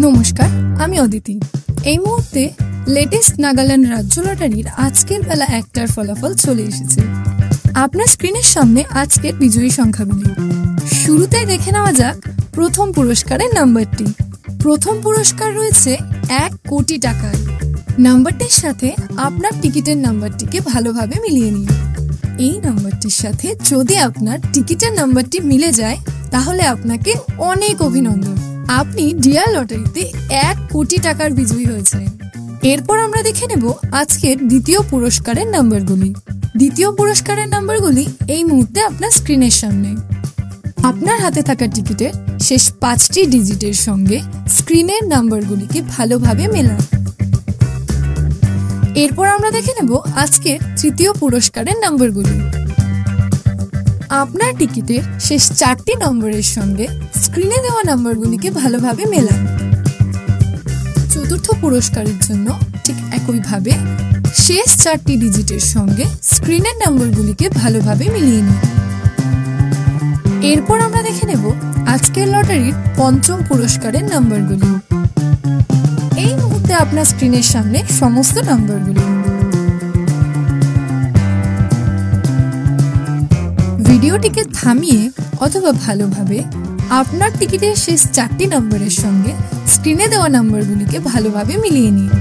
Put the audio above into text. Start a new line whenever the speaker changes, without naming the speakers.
নমস্কার, আমি অদিতি। এই মুহূর্তে লেটেস্ট নাগাল্যান্ড রাজ্য লটারির আজকের বেলা একটার ফলাফল চলে এসেছে। আপনার স্ক্রিনের সামনে আজকের বিজয়ী সংখ্যাগুলি। শুরুতেই দেখে নেওয়া যাক প্রথম পুরস্কারের নাম্বারটি। প্রথম পুরস্কার রয়েছে এক কোটি টাকার। নাম্বারটির সাথে আপনার টিকিটের নাম্বারটিকে ভালোভাবে মিলিয়ে নিন। এই নাম্বারটির সাথে যদি আপনার টিকিটের নাম্বারটি মিলে যায়, তাহলে আপনাকে অনেক অভিনন্দন। আপনি ডিয়ার লটারিতে এক কোটি টাকার বিজয়ী হয়েছেন এরপর আমরা দেখে নেব আজকের দ্বিতীয় পুরস্কারের নাম্বারগুলি। দ্বিতীয় পুরস্কারের নাম্বারগুলি এই মুহূর্তে আপনার স্ক্রিনের সামনে। আপনার হাতে থাকা টিকিটের শেষ পাঁচটি ডিজিটের সঙ্গে স্ক্রিনের নাম্বারগুলিকে ভালোভাবে মেলান। এরপর আমরা দেখে নেব আজকের তৃতীয় পুরস্কারের নাম্বারগুলি। আপনার টিকিটের শেষ চারটি নম্বরের সঙ্গে স্ক্রিনে দেওয়া নম্বরগুলিকে ভালোভাবে মেলান। চতুর্থ পুরস্কারের জন্য ঠিক একইভাবে শেষ চারটি ডিজিটের সঙ্গে স্ক্রিনের নম্বরগুলিকে ভালোভাবে মিলিয়ে নিন। এরপর আমরা দেখে নেব আজকের লটারির পঞ্চম পুরস্কারের নম্বরগুলি। এই মুহূর্তে আপনার স্ক্রিনের সামনে সমস্ত নাম্বারগুলি। ভিডিওটিকে থামিয়ে অথবা ভালোভাবে আপনার টিকিটের শেষ চারটি নম্বরের সঙ্গে স্ক্রিনে দেওয়া নম্বরগুলিকে ভালোভাবে মিলিয়ে নিন।